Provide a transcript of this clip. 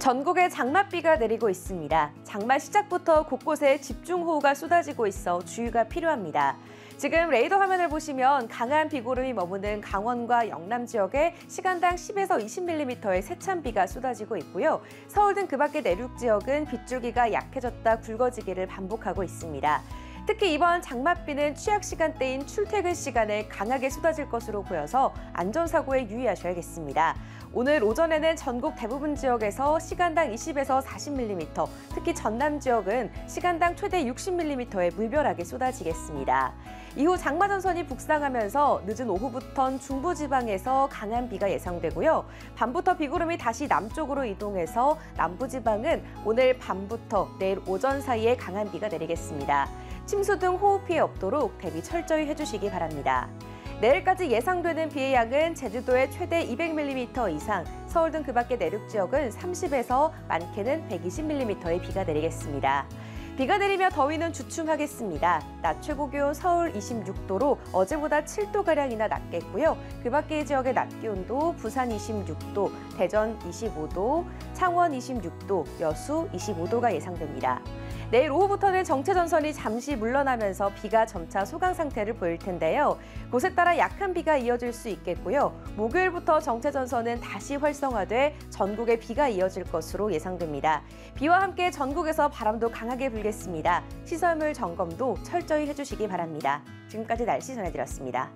전국에 장맛비가 내리고 있습니다. 장마 시작부터 곳곳에 집중호우가 쏟아지고 있어 주의가 필요합니다. 지금 레이더 화면을 보시면 강한 비구름이 머무는 강원과 영남 지역에 시간당 10에서 20mm의 세찬 비가 쏟아지고 있고요. 서울 등 그 밖의 내륙 지역은 빗줄기가 약해졌다 굵어지기를 반복하고 있습니다. 특히 이번 장맛비는 취약 시간대인 출퇴근 시간에 강하게 쏟아질 것으로 보여서 안전사고에 유의하셔야겠습니다. 오늘 오전에는 전국 대부분 지역에서 시간당 20에서 40mm, 특히 전남 지역은 시간당 최대 60mm의 물벼락이 쏟아지겠습니다. 이후 장마전선이 북상하면서 늦은 오후부턴 중부지방에서 강한 비가 예상되고요. 밤부터 비구름이 다시 남쪽으로 이동해서 남부지방은 오늘 밤부터 내일 오전 사이에 강한 비가 내리겠습니다. 침수 등 호우 피해 없도록 대비 철저히 해주시기 바랍니다. 내일까지 예상되는 비의 양은 제주도에 최대 200mm 이상, 서울 등 그 밖의 내륙 지역은 30에서 많게는 120mm의 비가 내리겠습니다. 비가 내리며 더위는 주춤하겠습니다. 낮 최고 기온 서울 26도로 어제보다 7도가량이나 낮겠고요. 그 밖의 지역의 낮 기온도 부산 26도, 대전 25도, 창원 26도, 여수 25도가 예상됩니다. 내일 오후부터는 정체 전선이 잠시 물러나면서 비가 점차 소강 상태를 보일 텐데요. 곳에 따라 약한 비가 이어질 수 있겠고요. 목요일부터 정체 전선은 다시 활성화돼 전국에 비가 이어질 것으로 예상됩니다. 비와 함께 전국에서 바람도 강하게 불겠습니다. 시설물 점검도 철저히 해주시기 바랍니다. 지금까지 날씨 전해드렸습니다.